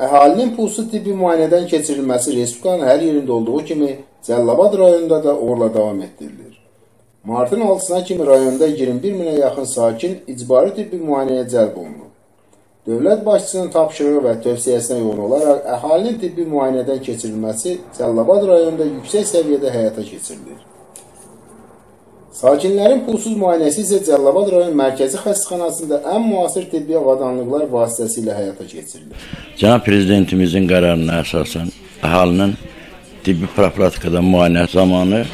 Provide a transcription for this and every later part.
Əhalinin pulsuz tibbi müayinədən keçirilməsi Respublikanın hər yerində olduğu kimi Cəllabad rayonunda da uğurla davam etdirilir. Martın 6-sına kimi rayonda 21 minə yaxın sakin icbari tibbi müayinəyə cəlb olunub. Dövlət başçısının tapşırığı və tövsiyəsinə uyğun olaraq əhalinin tibbi müayinədən keçirilməsi Cəllabad rayonunda yüksək səviyyədə həyata keçirilir. Sakinlərin pulsuz müayinəsi isə Cəllabad rayon mərkəzi xəstəxanasında ən müasir tibbi avadanlıqlar vasitəsilə həyata keçirilir. Cənab prezidentimizin qərarına əsasən əhalinin tibbi profilaktikada müayinə zamanı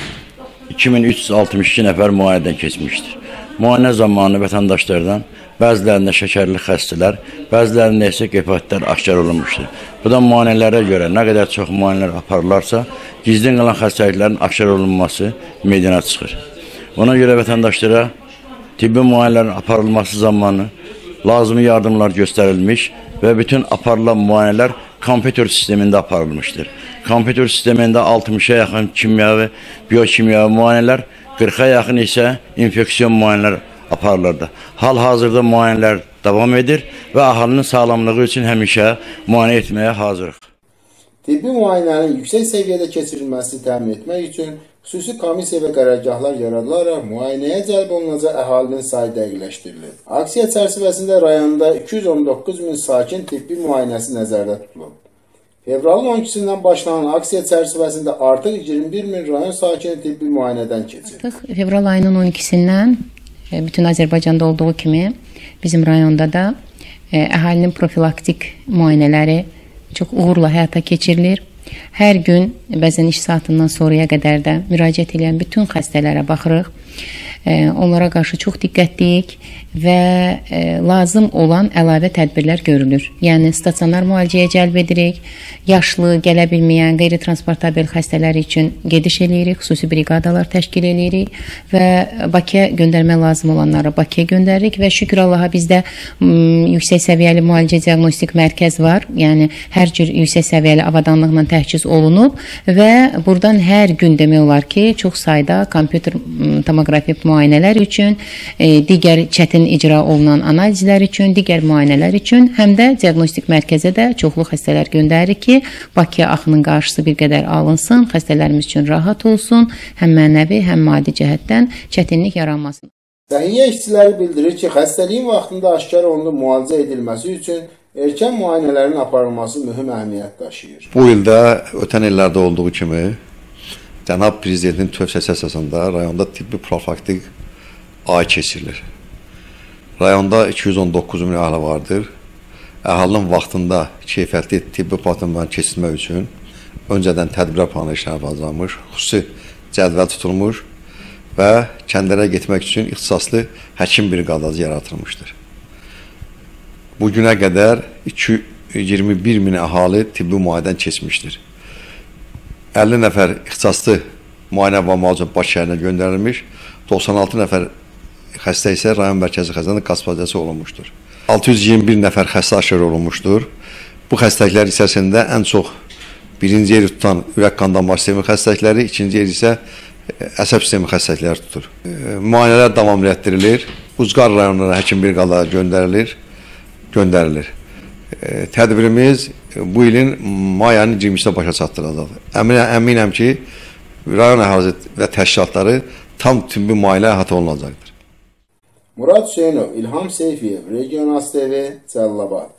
2362 nəfər müayinədən keçmişdir. Müayinə zamanı vətəndaşlardan bəzilərində şəkərli xəstələr, bəzilərində isə qepatitlər aşkar olunmuşdur. Bu da müayinələrə görə nə qədər çox müayinələr aparılarsa, gizli qalan xəstəliklərin aşkar olunması meydana çıxır. Ona görə vətəndaşlara tibbi müayinələrin aparılması zamanı lazımi yardımlar göstərilmiş və bütün aparılan müayinələr kompüter sistemində aparılmışdır. Kompüter sistemində 60-a yaxın kimyəvi, biokimyəvi müayinələr, 40-a yaxın isə infeksiyon müayinələr aparılırdı. Hal-hazırda müayinələr davam edir və əhalinin sağlamlığı üçün həmişə müayinə etməyə hazırıq. Tibbi müayinənin yüksək səviyyədə keçirilməsi təmin etmək üçün xüsusi komissiya və qərargahlar yaradılaraq müayinəyə cəlb olunacaq əhalinin sayı dəqiqləşdirilir. Aksiya çərçivəsində rayonda 219 min sakin tibbi müayinəsi nəzərdə tutulub. Fevralın 12-sindən başlanan aksiya çərçivəsində artıq 21 min rayon sakini tibbi müayinədən keçir. Artıq fevral ayının 12-sindən e, bütün Azərbaycanda olduğu kimi bizim rayonda da e, əhalinin profilaktik müayinələri çox uğurla həyata keçirilir. Hər gün bəzən iş saatından sonraya qədər də müraciət edən bütün xəstələrə baxırıq. Onlara qarşı çox diqqətliyik və e, lazım olan əlavə tədbirlər görülür. Yəni stasionar müalicəyə cəlb edirik. Yaşlı, gələ bilməyən, qeyri-transportabil xəstələr üçün gediş eləyirik, xüsusi briqadalar təşkil eləyirik və Bakıya göndərmə lazım olanları Bakıya göndəririk və şükür Allaha bizdə yüksək səviyyəli müalicə diaqnostik mərkəz var. Yəni hər cür yüksək səviyyəli avadanlıqla təchiz olunub və burdan hər gün demək olar ki, çox sayda kompüter tomoqrafiya müayinələr üçün, e, digər çətin icra olunan analizlər üçün, digər müayinələr üçün, həm də diaqnostik mərkəzə də çoxlu xəstələr göndəririk ki, Bakıya axının qarşısı bir qədər alınsın, xəstələrimiz üçün rahat olsun, həm mənəvi, həm maddi cəhətdən çətinlik yaranmasın. Səhiyyə işçiləri bildirir ki, xəstəliyin vaxtında aşkar olunub müalicə edilməsi üçün erkən müayinələrin aparılması mühüm əhəmiyyət daşıyır. Bu ildə ötən illərdə olduğu kimi Cənab Prezidentin tövsiyəsi əsasında rayonda tibbi profilaktik ay keçirilir. Rayonda 219 min əhali vardır. Əhalinin vaxtında keyfiyyətli tibbi patentlərini keçirmək üçün öncədən tədbirlər planı işləri bazarmış, xüsusi cədvəl tutulmuş və kəndlərə getmək üçün ixtisaslı həkim briqadası yaradılmışdır. Bu günə qədər 21 min əhali tibbi müayinədən keçmişdir. 50 nəfər ixtisaslı müayinə və müalicə Bakı şəhərinə göndərilmiş, 96 nəfər xəstə isə rayon mərkəzi xəstəxanada hospitalizasiya olunmuşdur. 621 nəfər xəstə aşkar olunmuşdur. Bu xəstəliklər içərisində ən çox birinci yeri tutan ürək qan damar sistemi xəstəlikləri, ikinci yer isə e, əsəb sistemi xəstəlikləri tutur. E, müayinələr davamlı etdirilir. Uzqar rayonuna həkim briqadaları göndərilir, göndərilir. Tədbirimiz bu ilin may ayının 20-də başa çatdırılacaq. Əminəm, əminəm ki, rayon əhalisi və təşkilatları tam tibbi müayinə əhatə olunacaqdır. Murad Hüseynov, İlham Seyfiyev, Regional TV, Cəllabad.